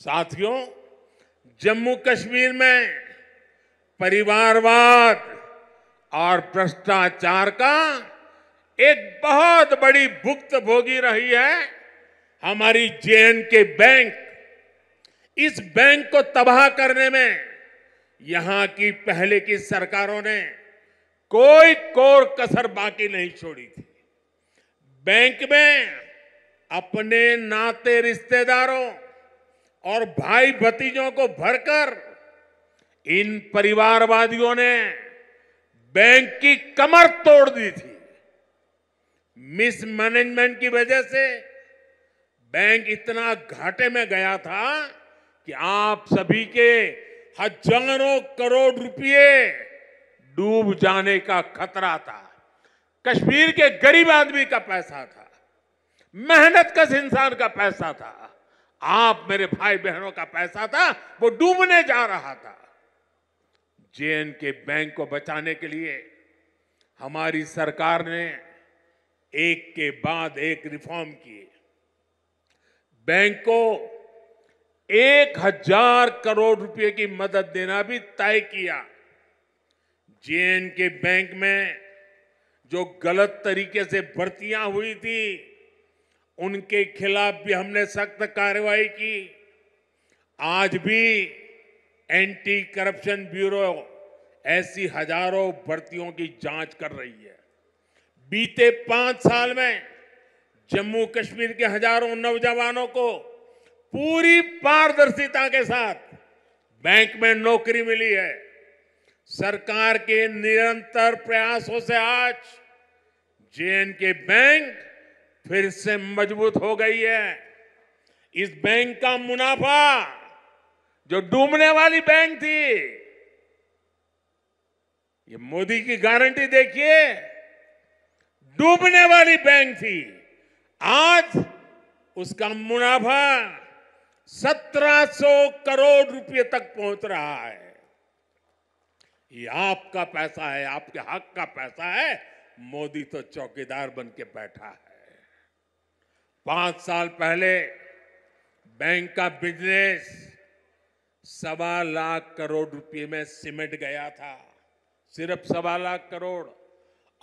साथियों, जम्मू कश्मीर में परिवारवाद और भ्रष्टाचार का एक बहुत बड़ी भुक्त भोगी रही है हमारी जेएन के बैंक। इस बैंक को तबाह करने में यहाँ की पहले की सरकारों ने कोई कोर कसर बाकी नहीं छोड़ी थी। बैंक में अपने नाते रिश्तेदारों और भाई भतीजों को भरकर इन परिवारवादियों ने बैंक की कमर तोड़ दी थी। मिसमैनेजमेंट की वजह से बैंक इतना घाटे में गया था कि आप सभी के हज़ारों करोड़ रुपए डूब जाने का खतरा था। कश्मीर के गरीब आदमी का पैसा था। मेहनत कश इंसान का पैसा था। आप मेरे भाई बहनों का पैसा था, वो डूबने जा रहा था। जेएन के बैंक को बचाने के लिए हमारी सरकार ने एक के बाद एक रिफॉर्म किए। बैंक को एक हज़ार करोड़ रुपए की मदद देना भी तय किया। जेएन के बैंक में जो गलत तरीके से भर्तियाँ हुई थी उनके खिलाफ भी हमने सख्त कार्रवाई की। आज भी एंटी करप्शन ब्यूरो ऐसी हज़ारों भर्तियों की जाँच कर रही है। बीते पाँच साल में जम्मू कश्मीर के हज़ारों नौजवानों को पूरी पारदर्शिता के साथ बैंक में नौकरी मिली है। सरकार के निरंतर प्रयासों से आज जेएन के बैंक फिर से मज़बूत हो गई है। इस बैंक का मुनाफा जो डूबने वाली बैंक थी, ये मोदी की गारंटी देखिए, डूबने वाली बैंक थी। आज उसका मुनाफा 1700 करोड़ रुपए तक पहुँच रहा है। ये आपका पैसा है, आपके हक का पैसा है। मोदी तो चौकीदार बन के बैठा है। पाँच साल पहले बैंक का बिज़नेस सवा लाख करोड़ रुपए में सिमट गया था। सिर्फ़ सवा लाख करोड़।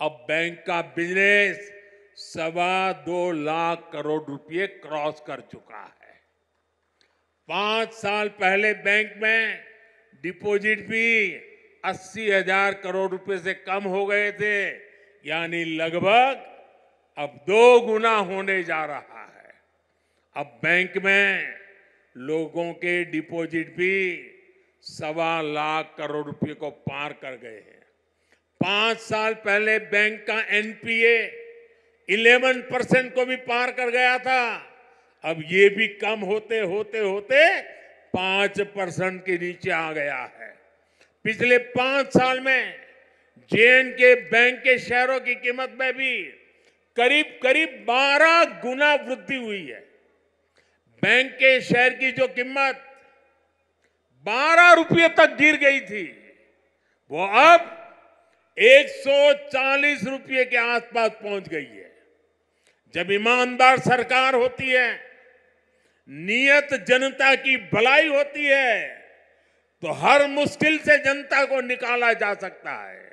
अब बैंक का बिज़नेस सवा दो लाख करोड़ रुपए क्रॉस कर चुका है। पाँच साल पहले बैंक में डिपॉजिट भी अस्सी हज़ार करोड़ रुपए से कम हो गए थे, यानी लगभग अब दो गुना होने जा रहा है। अब बैंक में लोगों के डिपॉजिट भी सवा लाख करोड़ रुपए को पार कर गए हैं। पाँच साल पहले बैंक का एनपीए 11 परसेंट को भी पार कर गया था। अब ये भी कम होते होते होते पाँच परसेंट के नीचे आ गया है। पिछले पाँच साल में जेएन के बैंक के शेयरों की कीमत में भी करीब करीब 12 गुना वृद्धि हुई है। बैंक के शेयर की जो कीमत 12 रुपये तक गिर गई थी, वो अब 140 रुपये के आसपास पहुँच गई है। जब ईमानदार सरकार होती है, नियत जनता की भलाई होती है तो हर मुश्किल से जनता को निकाला जा सकता है।